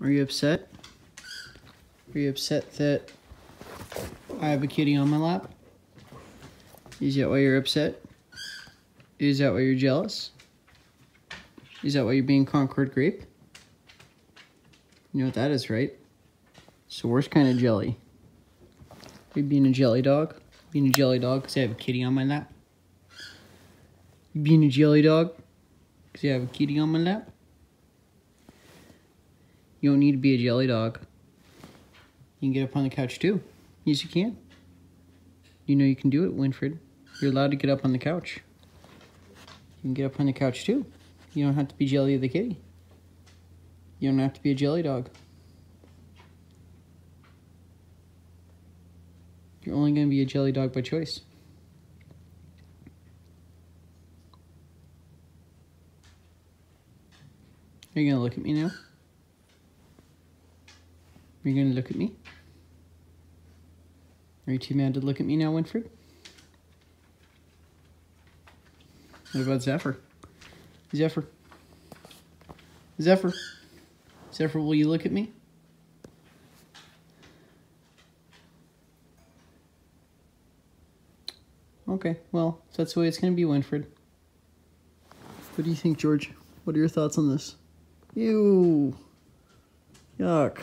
Are you upset? Are you upset that I have a kitty on my lap? Is that why you're upset? Is that why you're jealous? Is that why you're being Concord Grape? You know what that is, right? It's the worst kind of jelly. Are you being a jelly dog? Being a jelly dog because I have a kitty on my lap? You being a jelly dog because I have a kitty on my lap? You don't need to be a jelly dog. You can get up on the couch too. Yes, you can. You know you can do it, Winfred. You're allowed to get up on the couch. You can get up on the couch too. You don't have to be Jelly of the kitty. You don't have to be a jelly dog. You're only going to be a jelly dog by choice. Are you going to look at me now? Are you going to look at me? Are you too mad to look at me now, Winfred? What about Zephyr? Zephyr. Zephyr. Zephyr, will you look at me? Okay, well, that's the way it's going to be, Winfred. What do you think, George? What are your thoughts on this? Ew. Yuck.